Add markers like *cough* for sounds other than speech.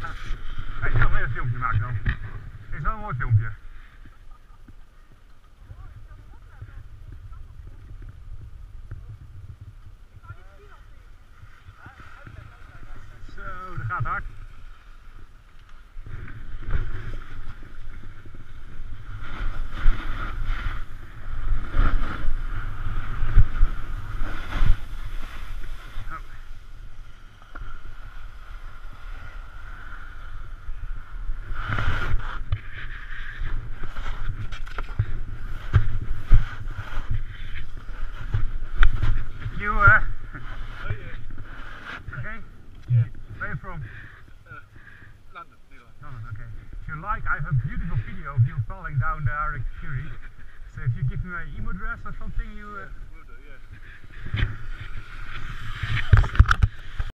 Hij zal weer een filmpje maken dan. Is wel een mooi filmpje. Zo, dat gaat hard. You, uh, *laughs* okay? Yeah. Where are you from? London, Nederland. London, okay. If you like, I have a beautiful video of you falling down the Arctic Fury. So if you give me my email address or something, you, uh,